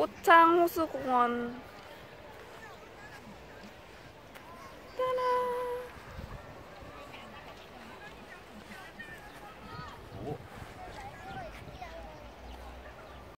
꽃창 호수공원.